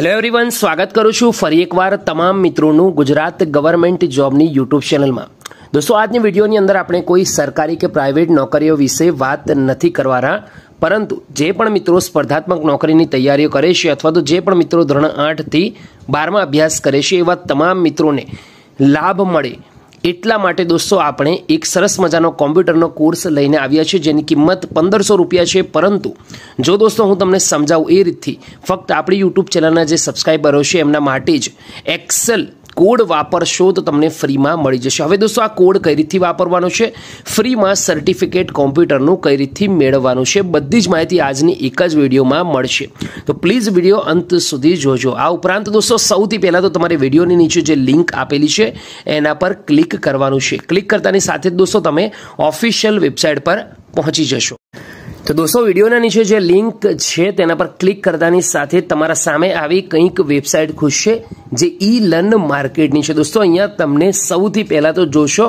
Hello everyone સ્વાગત કરું છું ફરી એકવાર તમામ મિત્રોનું ગુજરાત ગવર્મેન્ટ જોબની યુટ્યુબ ચેનલમાં દોસ્તો, આજની વિડીયોની અંદર આપણે કોઈ સરકારી કે પ્રાઇવેટ નોકરીઓ વિશે વાત નથી કરવાના, પરંતુ જે પણ મિત્રો સ્પર્ધાત્મક નોકરીની તૈયારીઓ કરે છે અથવા તો જે પણ મિત્રો ધોરણ આઠથી બારમાં અભ્યાસ કરે છે, એવા તમામ મિત્રોને લાભ મળે એટલા માટે દોસ્તો આપણે એક સરસ મજાનો કોમ્પ્યુટરનો કોર્સ લઈને આવ્યા છીએ, જેની કિંમત પંદરસો રૂપિયા છે. પરંતુ જો દોસ્તો હું તમને સમજાવું એ રીતથી, ફક્ત આપણી યુટ્યુબ ચેનલના જે સબસ્ક્રાઈબરો છે, એમના માટે જ એક્સેલ કોડ વાપરશો તો તમને ફ્રીમાં મળી જશે. હવે દોસ્તો, આ કોડ કઈ રીતથી વાપરવાનો છે? ફ્રીમાં સર્ટિફિકેટ કોમ્પ્યુટરનું કઈ રીતથી મેળવવાનું છે? બધી જ માહિતી આજની એક જ વિડીયોમાં મળશે. તો પ્લીઝ વીડિયો અંત સુધી જોજો. આ ઉપરાંત દોસ્તો, સૌથી પહેલાં તો તમારે વિડીયોની નીચે જે લિંક આપેલી છે, એના પર ક્લિક કરવાનું છે. ક્લિક કરતાની સાથે જ દોસ્તો, તમે ઓફિશિયલ વેબસાઇટ પર પહોંચી જશો. તો દોસ્તો, વિડીયોના નીચે જે લિંક છે, તેના પર ક્લિક કરતાની સાથે તમારા સામે આવી કંઈક વેબસાઇટ ખુલશે, જે ઈ લર્ન માર્કેટની છે. દોસ્તો, અહીંયા તમને સૌથી પહેલાં તો જોશો,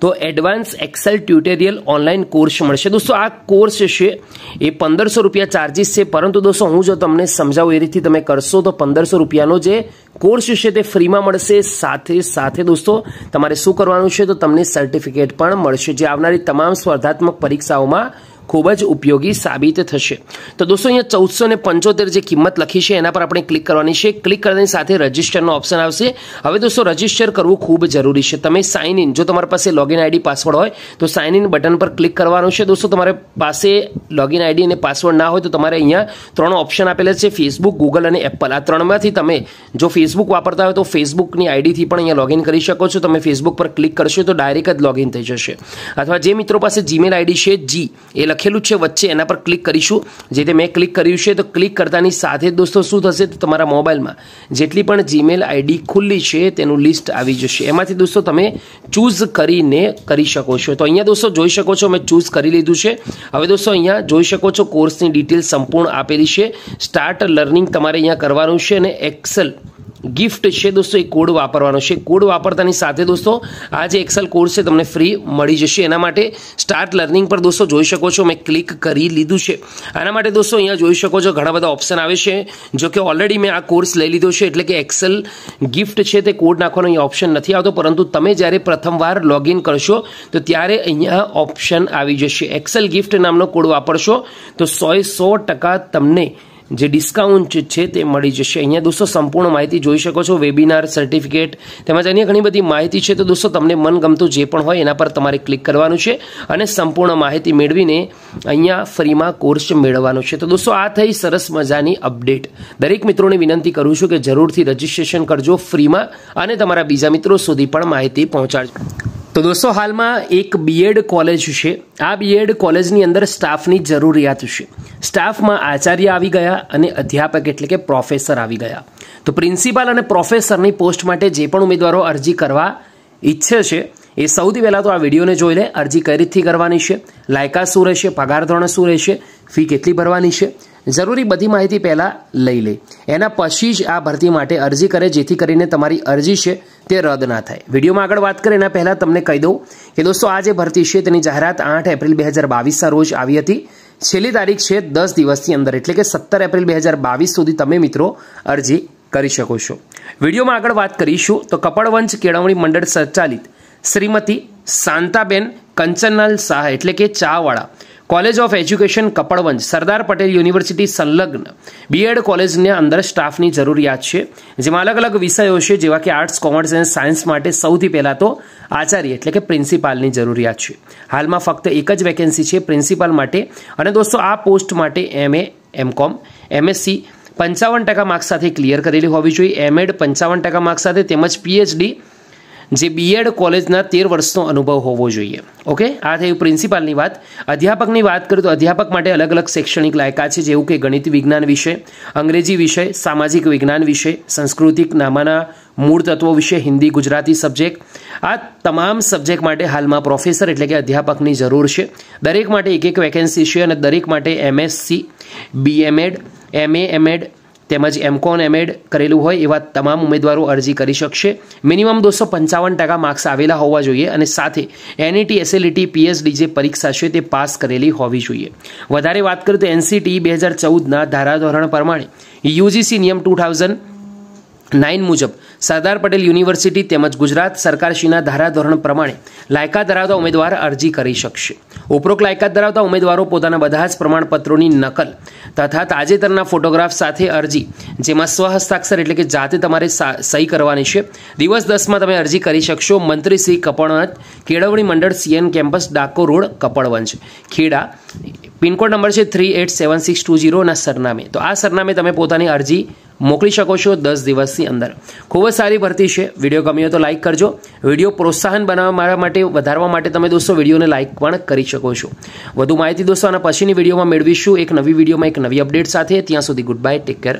તો advance excel tutorial online course મળશે. દોસ્તો, આ કોર્સ છે, એ પંદરસો રૂપિયા ચાર્જિસ છે, પરંતુ દોસ્તો, હું જો તમને સમજાવું, એ રીતથી તમે કરશો, તો પંદરસો રૂપિયાનો જે કોર્સ છે, તે ફ્રીમાં મળશે. સાથે સાથે દોસ્તો, તમારે શું કરવાનું છે, તો તમને સર્ટિફિકેટ પણ મળશે. જે આવનારી તમામ સ્પર્ધાત્મક પરીક્ષાઓમાં ખૂબ જ ઉપયોગી સાબિત થશે. તો દોસ્તો, અહીંયા ચૌદસો ને પંચોતેર જે કિંમત લખી છે, એના પર આપણે ક્લિક કરવાની છે. ક્લિક કરવાની સાથે રજિસ્ટરનો ઓપ્શન આવશે. હવે દોસ્તો, રજિસ્ટર કરવું ખૂબ જરૂરી છે. તમે સાઇન ઇન જો તમારી પાસે લોગિન આઈડી પાસવર્ડ હોય, તો સાઇન ઇન બટન પર ક્લિક કરવાનું છે. દોસ્તો, તમારે પાસે લોગિન આઈડી અને પાસવર્ડ ના હોય, તો તમારે અહીંયા ત્રણ ઓપ્શન આપેલા છે. ફેસબુક ગૂગલ અને એપલ આ ત્રણમાંથી તમે જો ફેસબુક વાપરતા હોય, તો ફેસબુકની આઈડીથી પણ અહીંયા લોગિન કરી શકો છો. તમે ફેસબુક પર ક્લિક કરશો તો ડાયરેક્ટ જ લોગિન થઈ જશે. અથવા જે મિત્રો પાસે જીમેલ આઈડી છે જી એ લખેલું છે વચ્ચે, એના પર ક્લિક કરીશું. જે તે મેં ક્લિક કર્યું છે, તો ક્લિક કરતાની સાથે દોસ્તો શું થશે? તો તમારા મોબાઈલમાં જેટલી પણ જીમેલ આઈડી ખુલ્લી છે, તેનું લિસ્ટ આવી જશે. એમાંથી દોસ્તો તમે ચૂઝ કરીને કરી શકો છો. તો અહીંયા દોસ્તો જોઈ શકો છો, મેં ચૂઝ કરી લીધું છે. હવે દોસ્તો અહીંયા જોઈ શકો છો કોર્સની ડિટેલ સંપૂર્ણ આપેલી છે. સ્ટાર્ટ લર્નિંગ તમારે અહીંયા કરવાનું છે અને એક્સેલ ગિફ્ટ છે દોસ્તો, એ કોડ વાપરવાનો છે. કોડ વાપરતાની સાથે દોસ્તો, આ જે એક્સેલ કોર્સ છે તમને ફ્રી મળી જશે. એના માટે સ્ટાર્ટ લર્નિંગ પર દોસ્તો જોઈ શકો છો. મેં ક્લિક કરી લીધું છે. આના માટે દોસ્તો અહીંયા જોઈ શકો છો, ઘણા બધા ઓપ્શન આવે છે. જો કે ઓલરેડી મેં આ કોર્સ લઈ લીધો છે, એટલે કે એક્સેલ ગિફ્ટ છે તે કોડ નાખવાનો અહીંયા ઓપ્શન નથી આવતો. પરંતુ તમે જ્યારે પ્રથમવાર લોગિન કરશો, તો ત્યારે અહીંયા ઓપ્શન આવી જશે. એક્સેલ ગિફ્ટ નામનો કોડ વાપરશો, તો સો સો ટકા તમને જે ડિસ્કાઉન્ટ છે તે મળી જશે. અહીંયા દોસ્તો સંપૂર્ણ માહિતી જોઈ શકો છો. વેબિનાર સર્ટિફિકેટ તેમજ અન્ય ઘણી બધી માહિતી છે. તો દોસ્તો તમને મનગમતું જે પણ હોય એના પર તમારે ક્લિક કરવાનું છે અને સંપૂર્ણ માહિતી મેળવીને અહીંયા ફ્રીમાં કોર્સ મેળવવાનો છે. તો દોસ્તો આ થઈ સરસ મજાની અપડેટ દરેક મિત્રોને વિનંતી કરું છું કે જરૂરથી રજીસ્ટ્રેશન કરજો ફ્રીમાં અને તમારા બીજા મિત્રો સુધી પણ માહિતી પહોંચાડજો તો દોસ્તો હાલમાં એક બીએડ કોલેજ છે. આ બીએડ કોલેજની અંદર સ્ટાફની જરૂરિયાત છે. સ્ટાફમાં આચાર્ય આવી ગયા અને અધ્યાપક એટલે કે પ્રોફેસર આવી ગયા. તો પ્રિન્સિપાલ અને પ્રોફેસરની પોસ્ટ માટે જે પણ ઉમેદવારો અરજી કરવા ઈચ્છે છે, એ સૌથી પહેલાં તો આ વિડીયોને જોઈ લે, અરજી કઈ રીતથી કરવાની છે, લાયકાત શું રહેશે, પગાર ધોરણ શું રહેશે, ફી કેટલી ભરવાની છે, જરૂરી બધી માહિતી પહેલાં લઈ લે. એના પછી જ આ ભરતી માટે અરજી કરે, જેથી કરીને તમારી અરજી છે તે રદ ના થાય. વિડીયોમાં આગળ વાત કરીએ, એના પહેલાં તમને કહી દઉં કે દોસ્તો, આ જે ભરતી છે તેની જાહેરાત આઠ એપ્રિલ બે હજાર બાવીસના રોજ આવી હતી. છેલ્લી તારીખ છે દસ દિવસની અંદર, એટલે કે સત્તર એપ્રિલ બે હજાર બાવીસ સુધી તમે મિત્રો અરજી કરી શકો છો. વિડીયોમાં આગળ વાત કરીશું તો કપડવંશ કેળવણી મંડળ સંચાલિત શ્રીમતી શાંતાબેન કંચનલાલ શાહ, એટલે કે ચાવાળા. College of education Kapadvanj, Sardar Patel university સંલગ્ન. બીએડ કોલેજને અંદર સ્ટાફની જરૂરિયાત છે, જેમાં અલગ અલગ વિષયો છે, જેવા કે આર્ટ્સ, કોમર્સ અને સાયન્સ માટે સૌથી પહેલાં તો આચાર્ય એટલે કે પ્રિન્સિપાલની જરૂરિયાત છે. હાલમાં ફક્ત એક જ વેકેન્સી છે, પ્રિન્સિપાલ માટે. અને દોસ્તો, આ પોસ્ટ માટે એમએ એમકોમ એમએસસી પંચાવન ટકા માર્ક્સ સાથે ક્લિયર કરેલી હોવી જોઈએ. એમએડ પંચાવન ટકા માર્ક્સ સાથે તેમજ પીએચડી જે બીએડ કોલેજના તેર વર્ષનો અનુભવ હોવો જોઈએ. ઓકે આ થયું પ્રિન્સિપાલની વાત. અધ્યાપકની વાત કરું તો અધ્યાપક માટે અલગ અલગ શૈક્ષણિક લાયકાત છે, જેવું કે ગણિત વિજ્ઞાન વિષય અંગ્રેજી વિષય સામાજિક વિજ્ઞાન વિષય સાંસ્કૃતિક નામાના મૂળ તત્વો વિશે, હિન્દી, ગુજરાતી સબ્જેક્ટ આ તમામ સબ્જેક્ટ માટે હાલમાં પ્રોફેસર એટલે કે અધ્યાપકની જરૂર છે. દરેક માટે એક એક વેકેન્સી છે અને દરેક માટે એમએસસી બીએમએડ એમએ એમએડ તેમજ એમકોન એમએડ કરેલું હોય એવા તમામ ઉમેદવારો અરજી કરી શકશે. મિનિમમ દોસો પંચાવન ટકા માર્ક્સ આવેલા હોવા જોઈએ અને સાથે એનઈટી એસએલઈટી પીએચડી જે પરીક્ષા છે તે પાસ કરેલી હોવી જોઈએ. વધારે વાત કરું તો એનસીટી બે હજાર ચૌદના ધારાધોરણ પ્રમાણે યુજીસી નિયમ ટુ થાઉઝન્ડ નાઇન મુજબ સરદાર પટેલ યુનિવર્સિટી તેમજ ગુજરાત સરકારશ્રીના ધારાધોરણ પ્રમાણે લાયકા ધરાવતા ઉમેદવાર અરજી કરી શકશે. ઉપરોક્ત લાયકાત ધરાવતા ઉમેદવારો પોતાના બધા જ પ્રમાણપત્રોની નકલ તથા તાજેતરના ફોટોગ્રાફ સાથે અરજી, જેમાં સ્વહસ્તાક્ષર એટલે કે જાતે તમારે સહી કરવાની છે. દિવસ દસમાં તમે અરજી કરી શકશો. મંત્રી Shri Kapadvanj Kelavani Mandal CN campus Dakor road, Kapadvanj. Kheda. Pin code number છે three eight seven six two જીરોના સરનામે. તો આ સરનામે તમે પોતાની અરજી મોકલી શકો છો દસ દિવસની અંદર. ખૂબ જ સારી ભરતી છે. વીડિયો ગમ્યો તો લાઇક કરજો. વીડિયો પ્રોત્સાહન બનાવવા માટે, વધારવા માટે તમે દોસ્તો વિડીયોને લાઇક પણ કરી શકો છો. વધુ માહિતી દોસ્તો આના પછીની વિડીયોમાં મેળવીશું. એક નવી વિડીયોમાં એક નવી અપડેટ સાથે. ત્યાં સુધી ગુડ બાય ટેક કેર